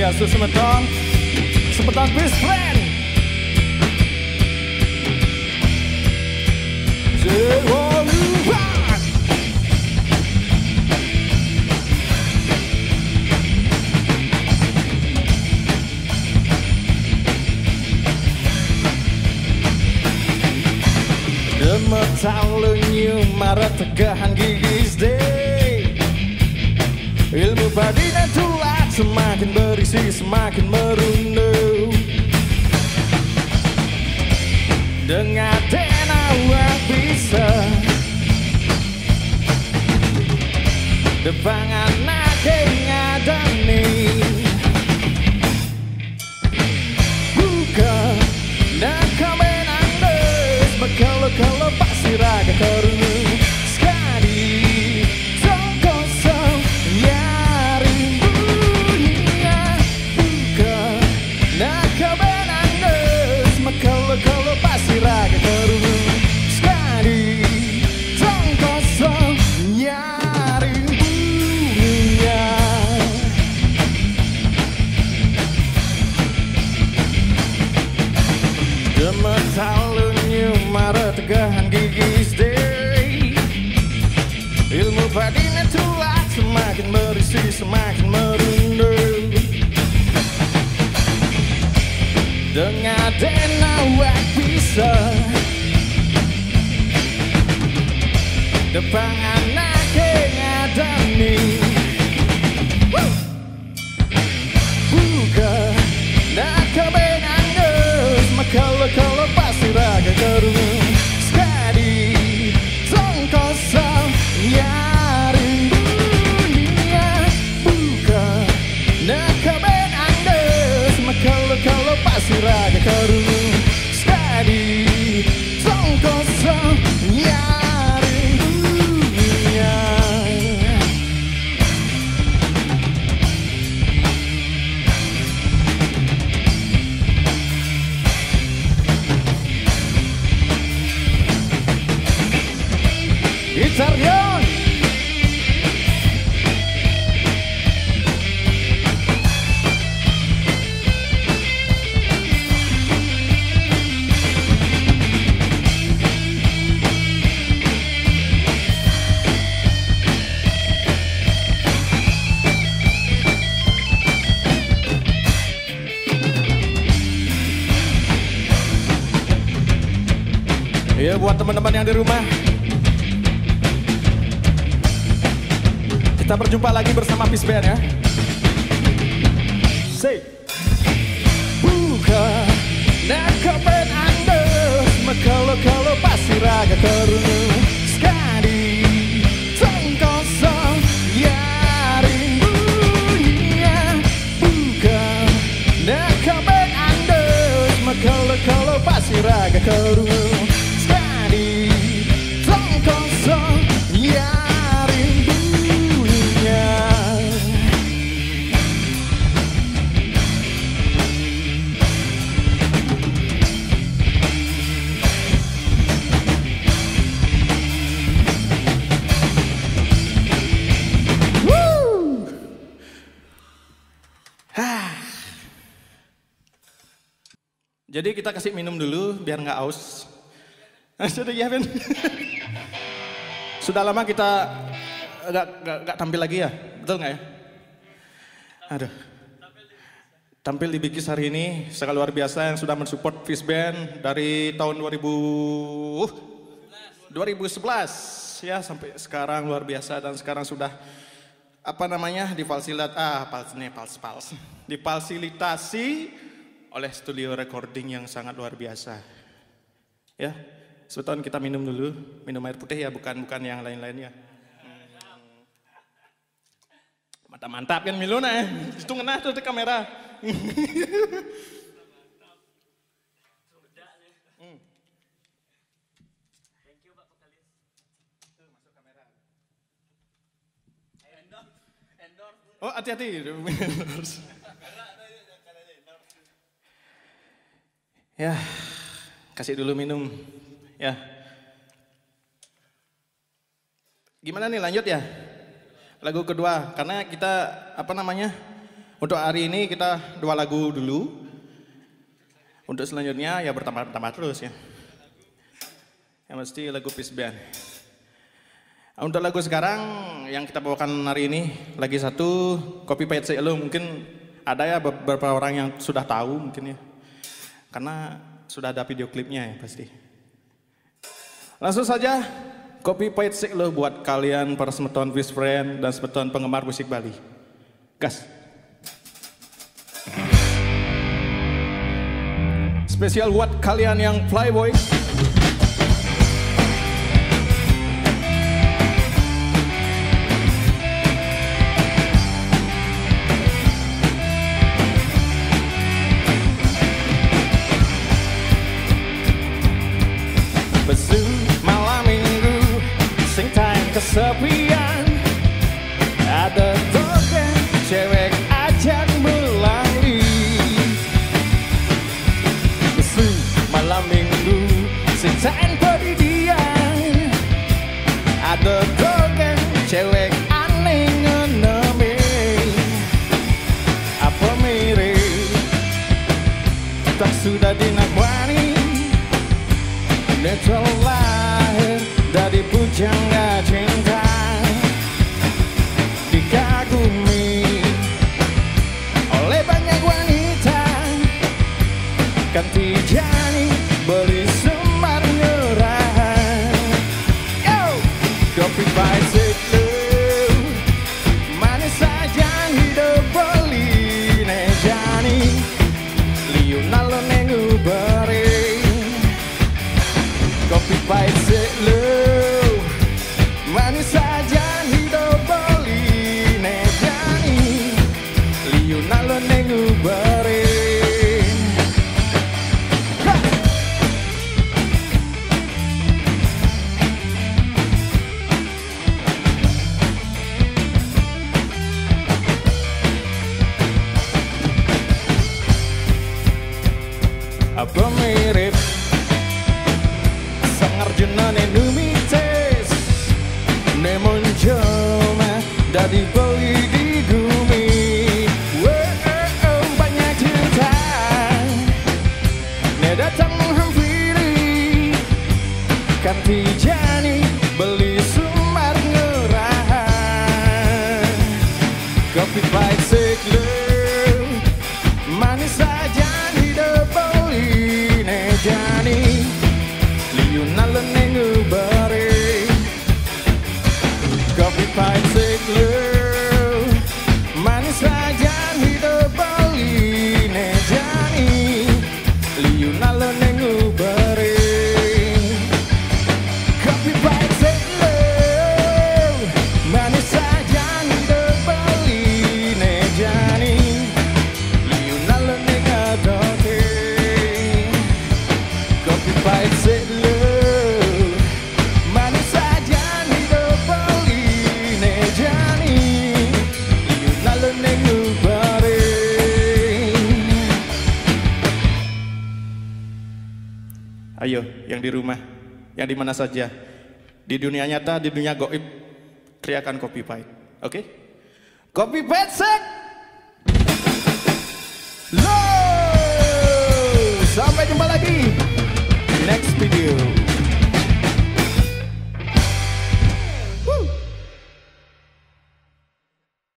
Swastiastu semeton Semeton best friend. Jewaluhan Demetan lenyu marah tegahan gigis deh. Ilmu padinya tulat semakin berisi semakin merunduk. Dengan tenawa Depan anak yang ada nih Ya buat teman-teman yang di rumah. Kita berjumpa lagi bersama Peace Band ya. Say. Buka Nak kepen anda Kalau-kalau pasti raga kerungu Sekali Tong kosong Yari bunyinya. Buka pasti raga kerungu Jadi kita kasih minum dulu biar nggak aus. Sudah ya Ben. Sudah lama kita nggak nggak tampil lagi ya, betul nggak ya? Aduh. Tampil di Bikis hari ini sangat luar biasa yang sudah mensupport Fish Band dari tahun 2000 uh, 2011 ya sampai sekarang luar biasa dan sekarang sudah apa namanya difalsilat ah pals pals pals difasilitasi oleh studio recording yang sangat luar biasa. Ya sebentar kita minum dulu minum air putih ya bukan bukan yang lain-lainnya mantap mantap kan Miluna ya itu ngenah tuh di kamera. Oh hati-hati. ya, kasih dulu minum. Ya. Gimana nih lanjut ya? Lagu kedua, karena kita apa namanya Untuk hari ini kita dua lagu dulu. Untuk selanjutnya ya bertambah-tambah terus ya. Yang mesti lagu Peace Band. Untuk lagu sekarang yang kita bawakan hari ini lagi satu Kopi Pahit Selo mungkin ada ya beberapa orang yang sudah tahu mungkin ya. Karena sudah ada video klipnya ya pasti. Langsung saja Kopi Pahit Selo buat kalian para semeton Fish Friend dan semeton penggemar musik Bali. Gas. Spesial buat kalian yang playboy. Ajak melalui Besu malam minggu time perdidian Ada token cewek aneh ngeneme Apa mirip? Tak sudah dinakwani dia terlahir dari pujangga manis saja hidup ini jani. Liu nalen ngubare kopi pahit yang di rumah, yang di mana saja, di dunia nyata, di dunia goib, teriakan kopi pahit. Oke? Kopi pahit sek! Sampai jumpa lagi next video.